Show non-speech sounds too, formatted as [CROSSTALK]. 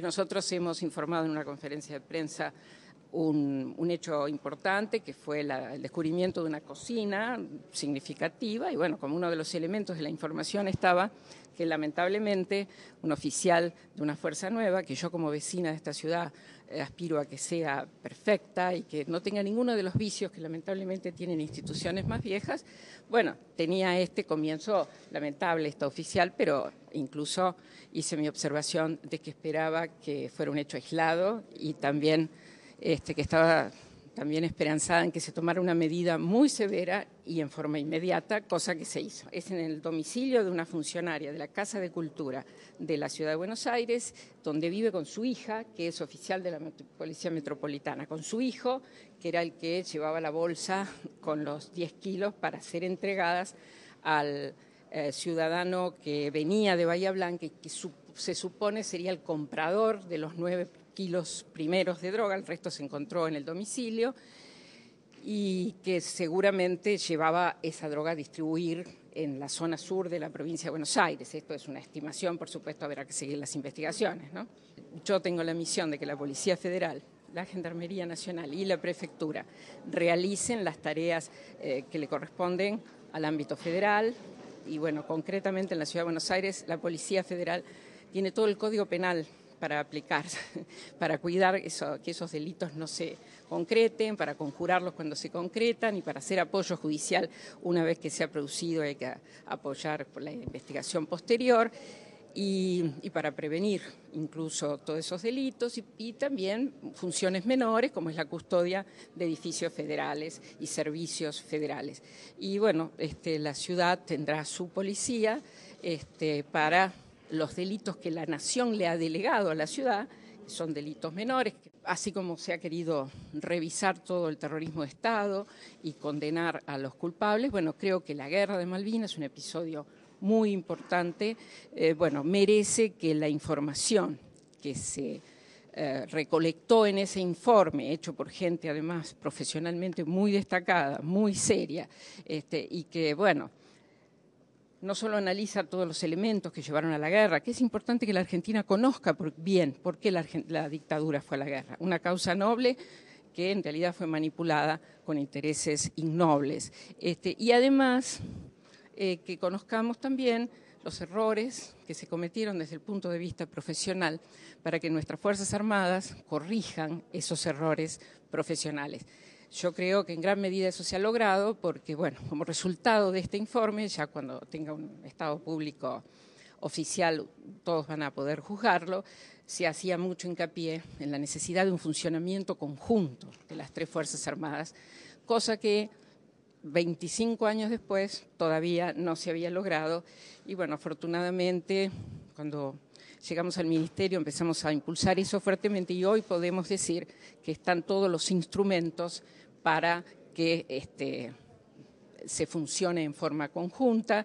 nosotros hemos informado en una conferencia de prensa un, hecho importante que fue el descubrimiento de una cocina significativa y bueno, como uno de los elementos de la información estaba que lamentablemente un oficial de una fuerza nueva, que yo como vecina de esta ciudad eh, aspiro a que sea perfecta y que no tenga ninguno de los vicios que lamentablemente tienen instituciones más viejas, bueno, tenía este comienzo lamentable esta oficial, pero incluso hice mi observación de que esperaba que fuera un hecho aislado y también este, que estaba también esperanzada en que se tomara una medida muy severa y en forma inmediata, cosa que se hizo. Es en el domicilio de una funcionaria de la Casa de Cultura de la Ciudad de Buenos Aires, donde vive con su hija, que es oficial de la Policía Metropolitana, con su hijo, que era el que llevaba la bolsa con los 10 kilos para ser entregadas al eh, ciudadano que venía de Bahía Blanca y que se supone sería el comprador de los nueve kilos primeros de droga, el resto se encontró en el domicilio y que seguramente llevaba esa droga a distribuir en la zona sur de la provincia de Buenos Aires. Esto es una estimación, por supuesto, habrá que seguir las investigaciones. Yo tengo la misión de que la Policía Federal, la Gendarmería Nacional y la Prefectura realicen las tareas eh, que le corresponden al ámbito federal y, bueno, concretamente en la Ciudad de Buenos Aires, la Policía Federal tiene todo el Código Penal para aplicar, [LAUGHS] para cuidar eso, que esos delitos no se concreten, para conjurarlos cuando se concretan y para hacer apoyo judicial una vez que se ha producido, hay que apoyar la investigación posterior. Y, para prevenir incluso todos esos delitos y, también funciones menores como es la custodia de edificios federales y servicios federales. Y bueno, este, la ciudad tendrá su policía este, para los delitos que la nación le ha delegado a la ciudad, que son delitos menores, así como se ha querido revisar todo el terrorismo de Estado y condenar a los culpables, bueno, creo que la guerra de Malvinas es un episodio muy importante, eh, bueno, merece que la información que se eh, recolectó en ese informe, hecho por gente además profesionalmente muy destacada, muy seria, este, y que, bueno, no solo analiza todos los elementos que llevaron a la guerra, que es importante que la Argentina conozca bien por qué la, dictadura fue a la guerra. Una causa noble que en realidad fue manipulada con intereses innobles. Este, y además eh, que conozcamos también los errores que se cometieron desde el punto de vista profesional para que nuestras Fuerzas Armadas corrijan esos errores profesionales. Yo creo que en gran medida eso se ha logrado porque, bueno, como resultado de este informe, ya cuando tenga un estado público oficial, todos van a poder juzgarlo, se hacía mucho hincapié en la necesidad de un funcionamiento conjunto de las tres Fuerzas Armadas, cosa que 25 años después todavía no se había logrado y bueno, afortunadamente cuando llegamos al ministerio empezamos a impulsar eso fuertemente y hoy podemos decir que están todos los instrumentos para que este, se funcione en forma conjunta.